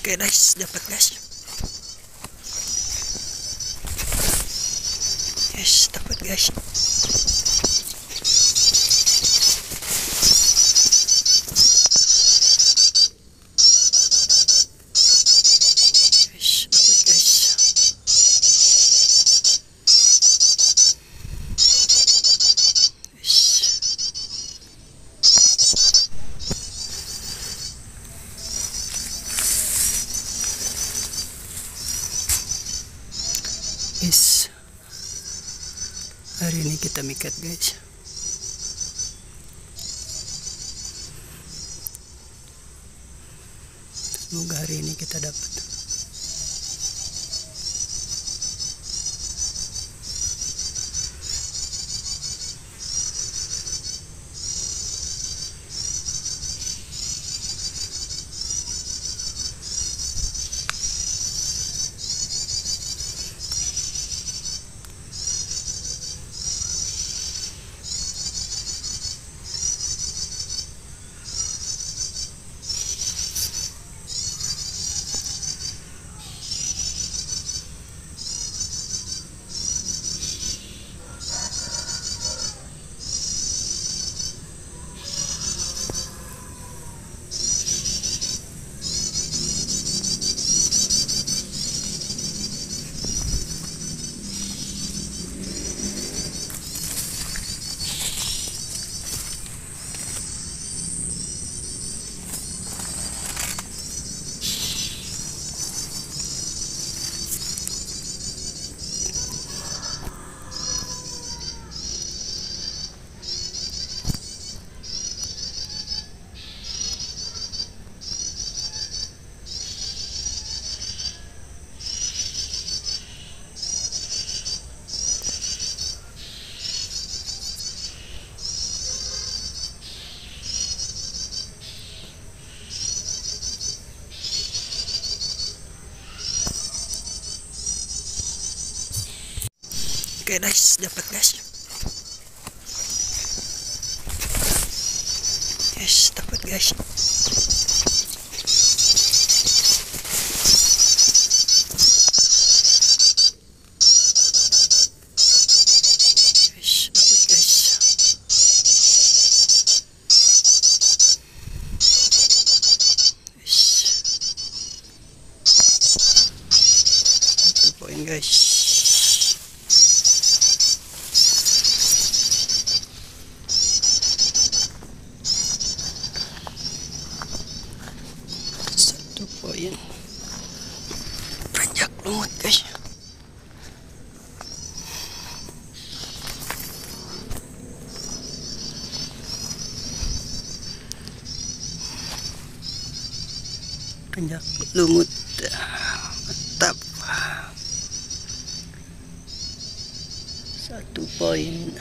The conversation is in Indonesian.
Oke guys, dapat guys. Yes, dapat guys. Yes, dapat guys. Yes. Hari ini kita mikat guys. Semoga hari ini kita dapat. Oke guys, dapat guys. Yes, dapat guys. Guys. Yes. Satu poin guys. beranjak lumut mantap satu poin